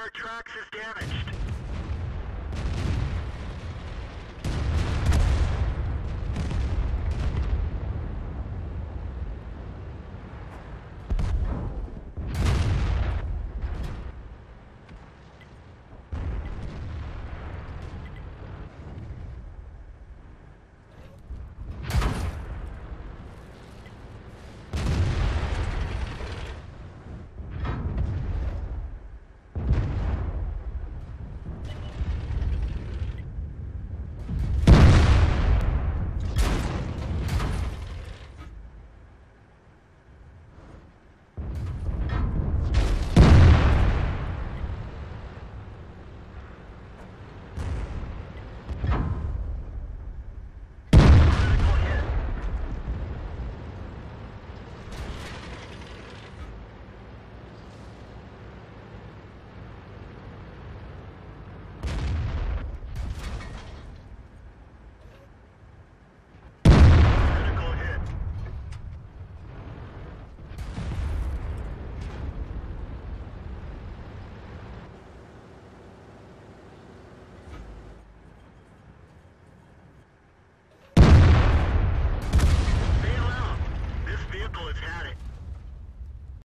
our tracks is damaged. bullets had it.